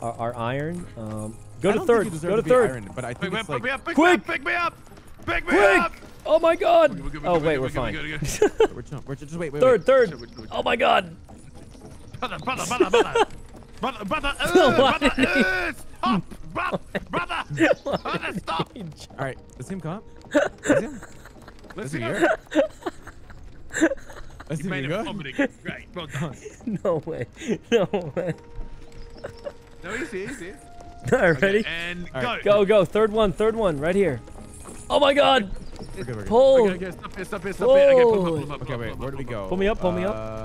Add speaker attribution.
Speaker 1: our, our iron. Um, go to third.
Speaker 2: Think you deserve
Speaker 1: Go to
Speaker 2: be
Speaker 1: third.
Speaker 2: Iron, but I think
Speaker 3: me
Speaker 2: it's
Speaker 3: up,
Speaker 2: like
Speaker 3: me up, pick
Speaker 1: Quick!
Speaker 3: me up, pick me up, pick me
Speaker 1: Quick!
Speaker 3: up.
Speaker 1: Oh my God!
Speaker 3: We're good,
Speaker 1: Oh wait,
Speaker 3: we're
Speaker 1: we're fine.
Speaker 3: we're good, we're good.
Speaker 2: we're, chill- we're just wait, wait,
Speaker 1: Third,
Speaker 2: wait.
Speaker 1: third.
Speaker 3: We're good, we're good.
Speaker 1: Oh my God!
Speaker 3: Brother, brother, brother, brother. Brother, brother, uh, brother, uh, stop, brother, brother, brother, stop.
Speaker 2: All right, let's see him come up. Let's see him.
Speaker 3: Let's
Speaker 2: Let's
Speaker 3: see
Speaker 2: see here. Let's
Speaker 3: You
Speaker 2: see
Speaker 3: made
Speaker 2: him
Speaker 3: vomiting. Great, well done.
Speaker 1: No way. No way.
Speaker 3: No, easy, easy.
Speaker 1: All right, ready?
Speaker 3: And
Speaker 2: All right.
Speaker 3: go.
Speaker 1: Go, go. Third one. Third one. Right here. Oh my God!
Speaker 2: We're good, we're good.
Speaker 1: Pull.
Speaker 3: Okay, okay, stop here, stop here, stop here. Okay, pull him up, pull him up,
Speaker 2: Okay,
Speaker 3: pull him
Speaker 2: wait,
Speaker 3: up,
Speaker 2: where do we
Speaker 3: pull him
Speaker 2: go?
Speaker 1: Pull me up, pull me up.
Speaker 2: Uh,